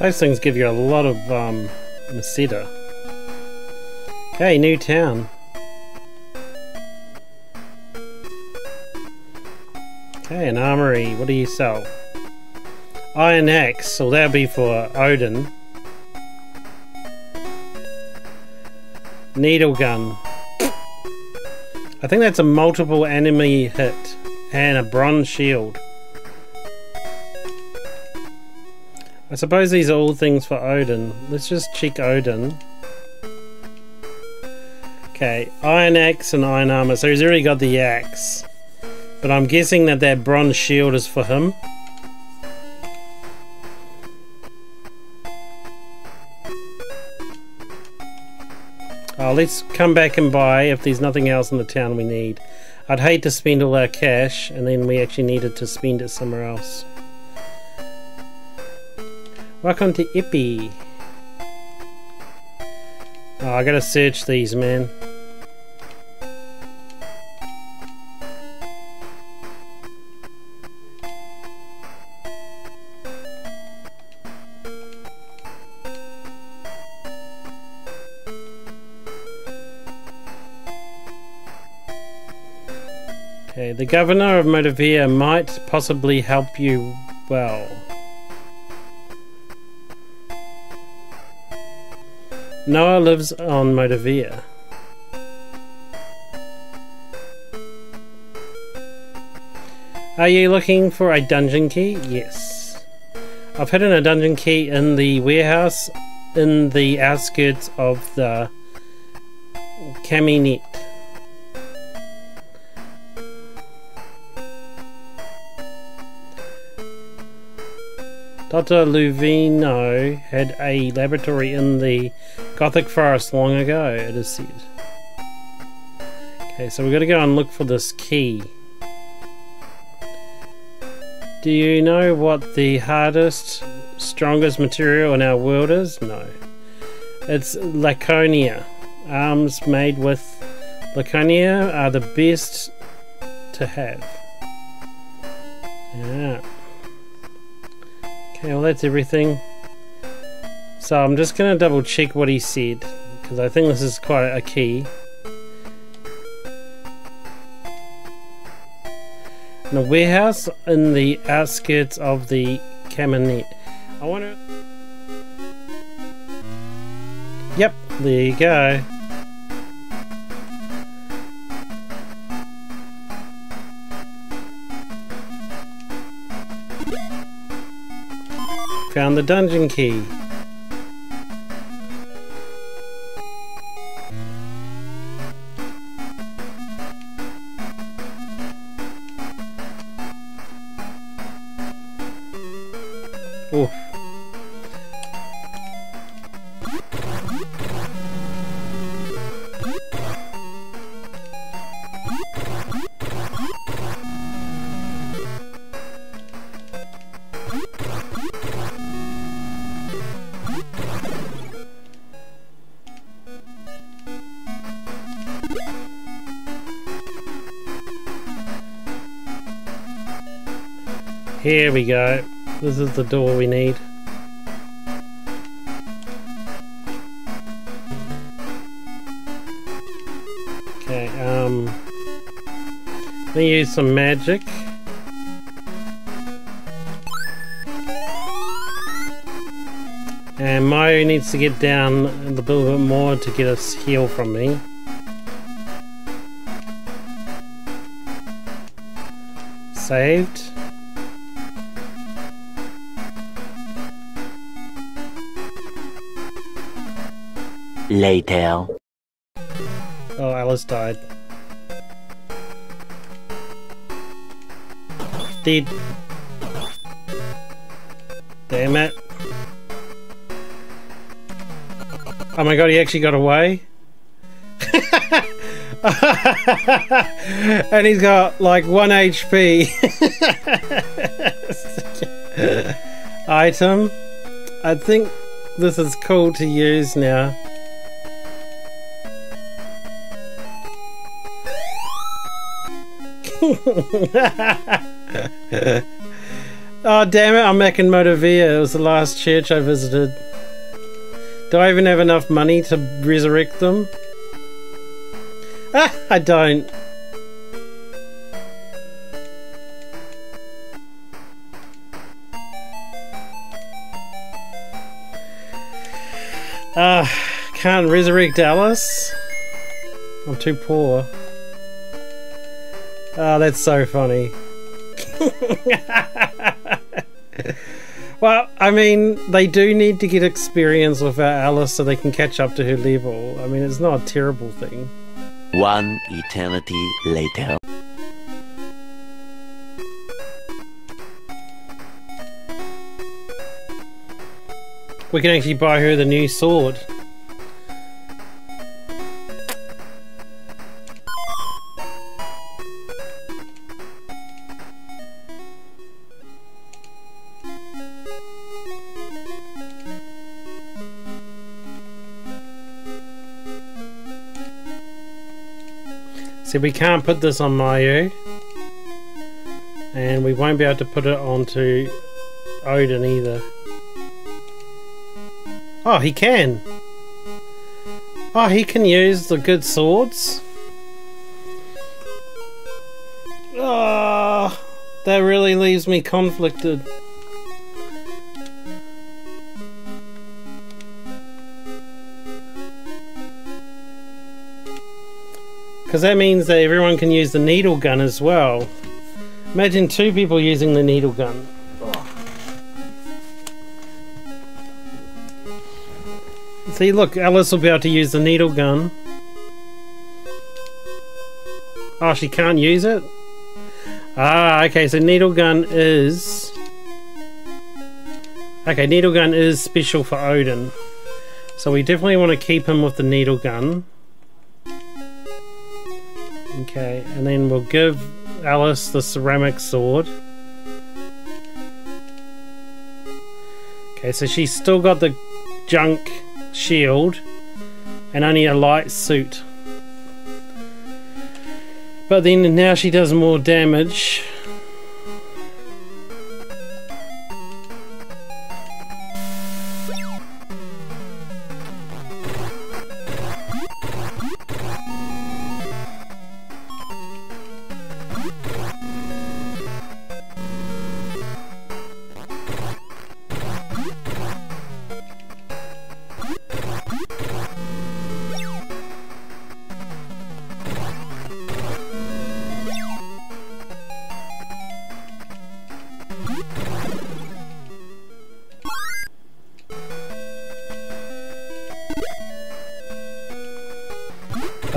Those things give you a lot of um, meseta. Okay, new town. Okay, an armory. What do you sell? Iron axe. So that'll be for Odin. Needle gun. I think that's a multiple enemy hit. And a bronze shield. I suppose these are all things for Odin. Let's just check Odin. Okay, iron axe and iron armor. So he's already got the axe. But I'm guessing that that bronze shield is for him. Oh, let's come back and buy if there's nothing else in the town we need. I'd hate to spend all our cash and then we actually needed to spend it somewhere else. Welcome to Ippy. Oh, I gotta search these, man. Okay, the governor of Motavia might possibly help you well. Noah lives on Motavia. Are you looking for a dungeon key? Yes. I've hidden a dungeon key in the warehouse in the outskirts of the Camineet. Dr. Luveno had a laboratory in the Gothic Forest long ago, it is said. Okay, so we're gonna go and look for this key. Do you know what the hardest, strongest material in our world is? No. It's Laconia. Arms made with Laconia are the best to have. Yeah. Okay, well that's everything. So I'm just going to double check what he said, because I think this is quite a key. In a warehouse in the outskirts of the Camineet. I wonder... Yep, there you go. Found the dungeon key. Here we go. This is the door we need. Okay, um... Let me use some magic. And Mario needs to get down a little bit more to get a heal from me. Saved. Later. Oh, Alis died. Dead. Damn it. Oh my god, he actually got away? and he's got like 1 HP. Item. I think this is cool to use now. Oh damn it, I'm back in Motavia. It was the last church I visited. Do I even have enough money to resurrect them? Ah, I don't. Ah, uh, can't resurrect Alis. I'm too poor. Oh, that's so funny. well, I mean, they do need to get experience with Alis so they can catch up to her level. I mean, it's not a terrible thing. One eternity later. We can actually buy her the new sword. So we can't put this on Myau. And we won't be able to put it onto Odin either. Oh, he can. Oh, he can use the good swords. Oh, that really leaves me conflicted. Because that means that everyone can use the needle gun as well. Imagine two people using the needle gun. See, look, Alis will be able to use the needle gun. Oh, she can't use it? Ah, okay, so needle gun is... Okay, needle gun is special for Odin. So we definitely want to keep him with the needle gun. Okay, and then we'll give Alis the ceramic sword. Okay, so she's still got the junk shield and only a light suit. But then now she does more damage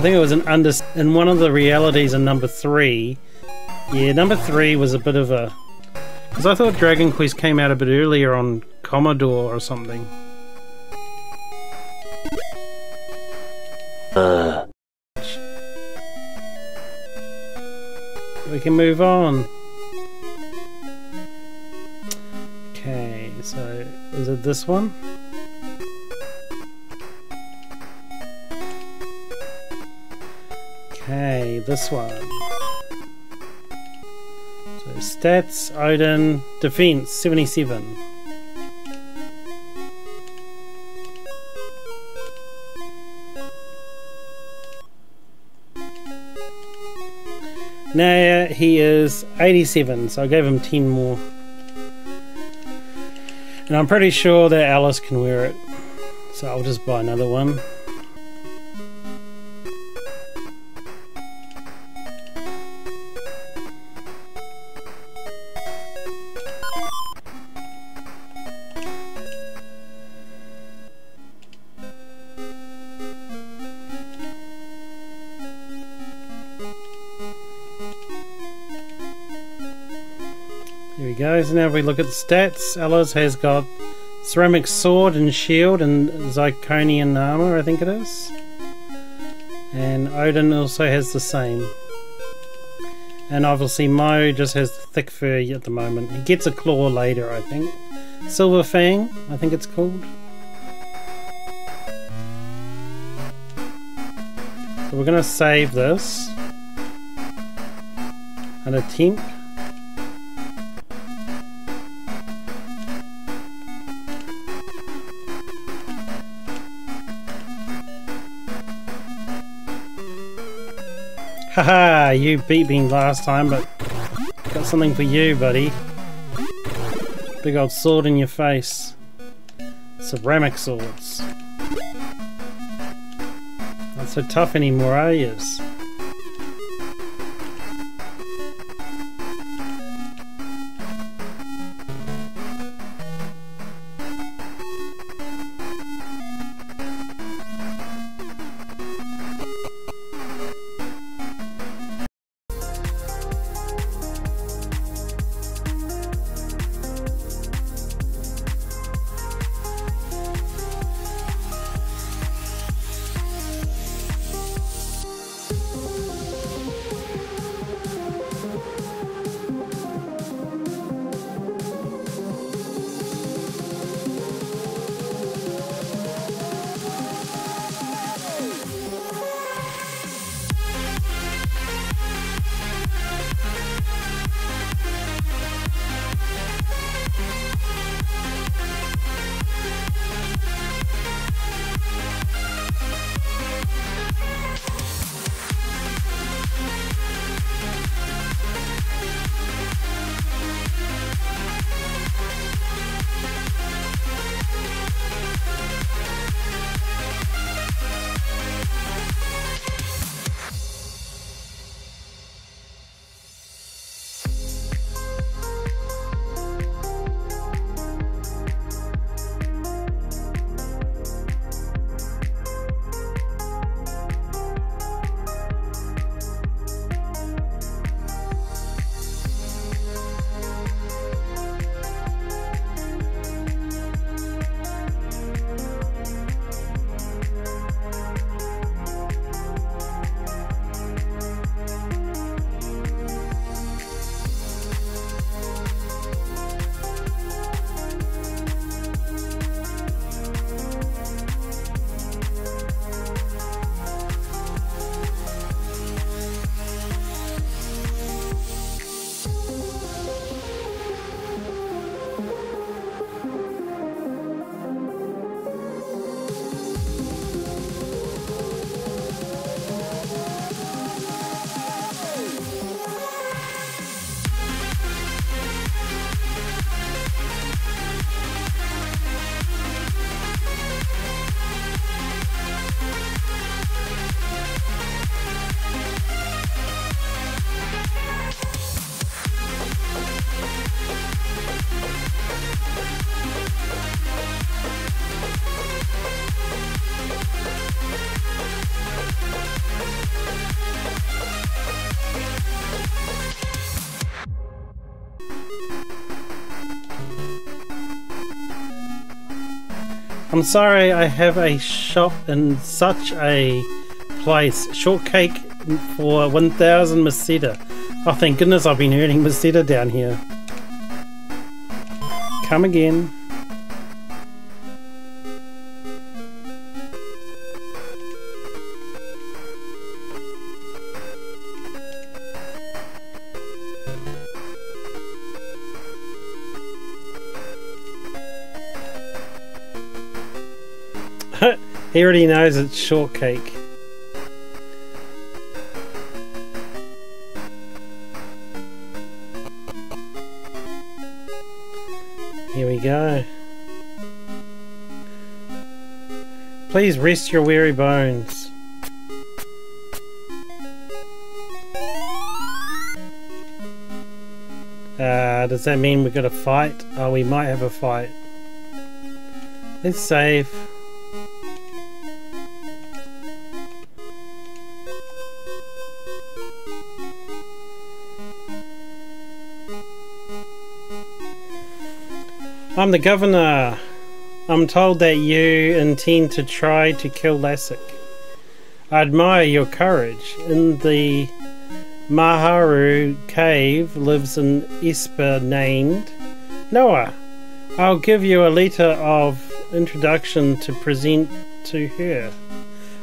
think it was an under in one of the realities in number three. Yeah, number three was a bit of a because I thought Dragon Quest came out a bit earlier on Commodore or something. Uh. We can move on. Okay, so is it this one? This one. So stats, Odin, defense, 77. Now he is 87, so I gave him 10 more. And I'm pretty sure that Alis can wear it. So I'll just buy another one. Now if we look at the stats, Alis has got ceramic sword and shield and zirconian armor, I think it is. And Odin also has the same. And obviously Mo just has the thick fur at the moment. He gets a claw later, I think. Silver Fang, I think it's called. So we're going to save this. An attempt. Haha, you beat me last time, but got something for you, buddy. Big old sword in your face. Ceramic swords. Not so tough anymore, are yous? I'm sorry I have a shop in such a place. Shortcake for 1000 Meseta. Oh, thank goodness I've been earning Meseta down here. Come again. He already knows it's shortcake. Here we go. Please rest your weary bones. Uh, does that mean we've got a fight? Oh, we might have a fight. Let's save. I'm the governor. I'm told that you intend to try to kill Lassic. I admire your courage. In the Maharu cave lives an Esper named Noah. I'll give you a letter of introduction to present to her.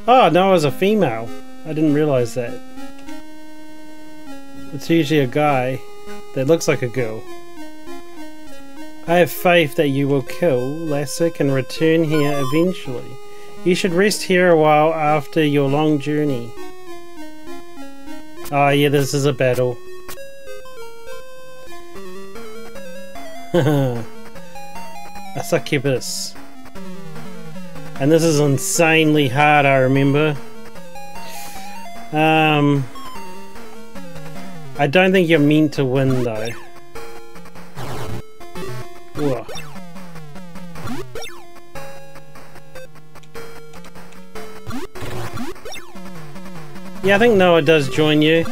Oh, Noah's a female. I didn't realize that. It's usually a guy that looks like a girl. I have faith that you will kill Lassic and return here eventually. You should rest here a while after your long journey. Oh yeah, this is a battle. a succubus. And this is insanely hard, I remember. Um, I don't think you're meant to win, though. Yeah, I think Noah does join you.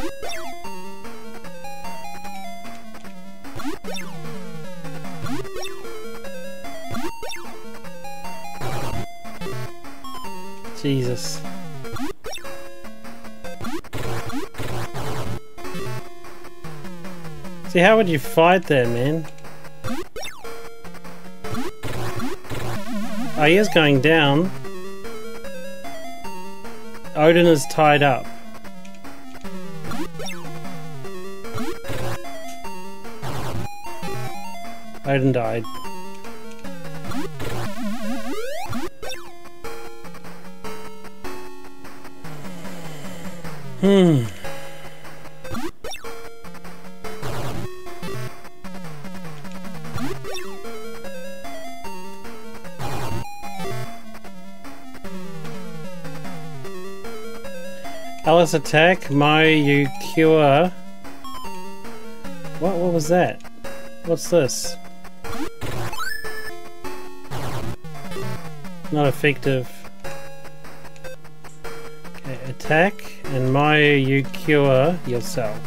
Jesus. See, how would you fight there, man? Oh, he is going down. Odin is tied up. Odin died. Hmm. Alis attack, Myau cure. What what was that? What's this? Not effective. Okay, attack and Myau cure yourself.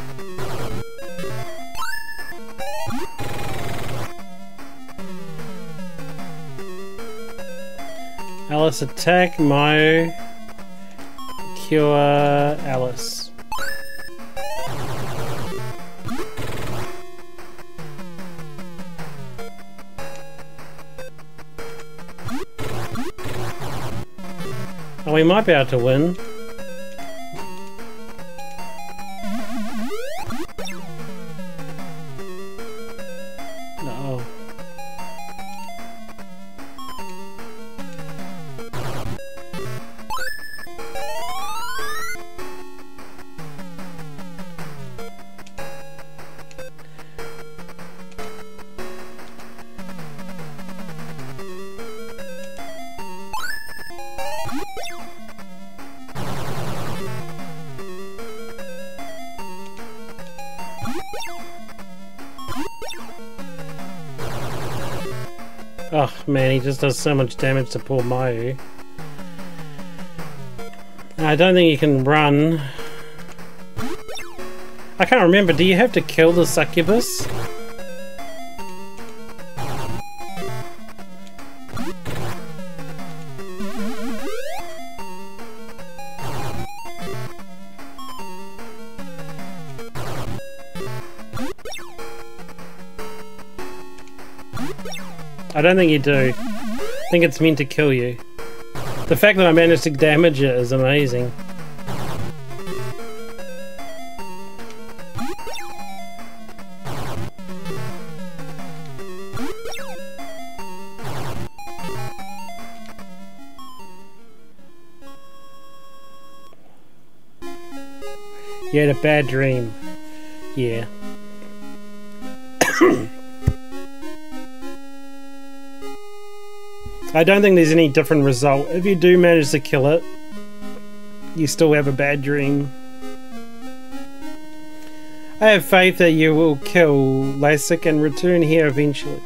Alis attack, my cure Alis. And we might be able to win. Oh man, he just does so much damage to poor Myau. I don't think you can run. I can't remember, do you have to kill the succubus? Don't think you do. I think it's meant to kill you. The fact that I managed to damage it is amazing. You had a bad dream. Yeah. I don't think there's any different result. If you do manage to kill it, you still have a bad dream. I have faith that you will kill Lassic and return here eventually.